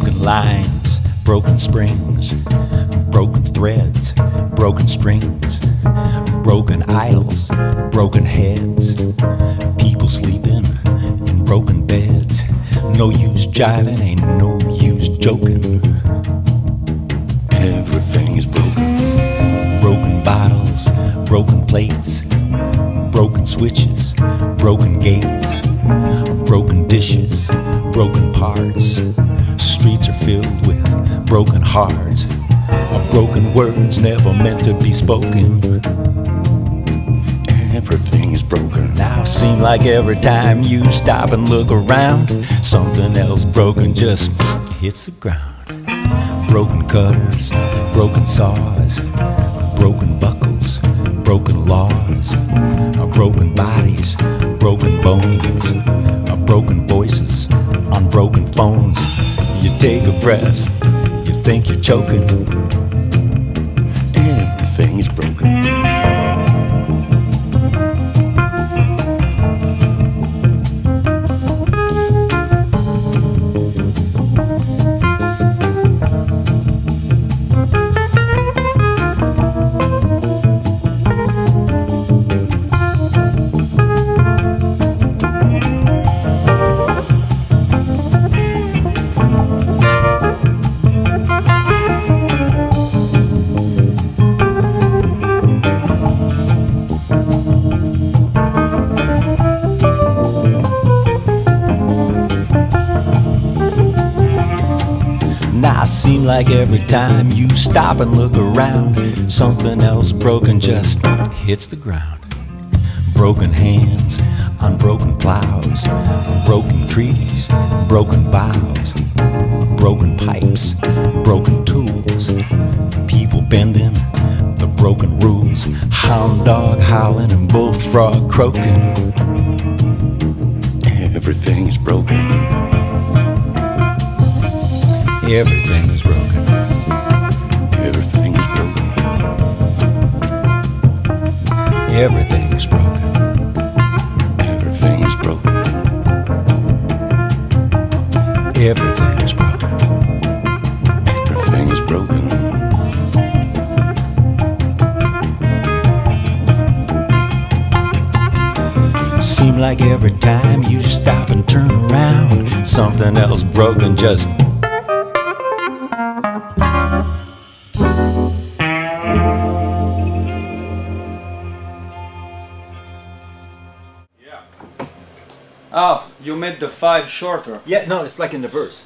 Broken lines, broken springs, broken threads, broken strings, broken idols, broken heads. People sleeping in broken beds. No use jiving, ain't no use joking. Everything is broken. Broken bottles, broken plates, broken switches, broken gates, broken dishes, broken parts Streets are filled with broken hearts, broken words never meant to be spoken. Everything is broken. Now seem like every time you stop and look around, something else broken just hits the ground. Broken cutters, broken saws, broken buckles, broken laws, broken bodies, broken bones, broken voices on broken phones. You take a breath, you think you're choking. Seem like every time you stop and look around, something else broken just hits the ground. Broken hands on broken plows, broken trees, broken vows, broken pipes, broken tools, people bending the broken rules, hound dog howling and bullfrog croaking. Everything is broken. Everything is broken. Everything is broken. Everything is broken. Everything is broken. Everything is broken. Everything is broken. Seem like every time you stop and turn around, something else broken just. Oh, you made the five shorter. Yeah, no, it's like in the verse.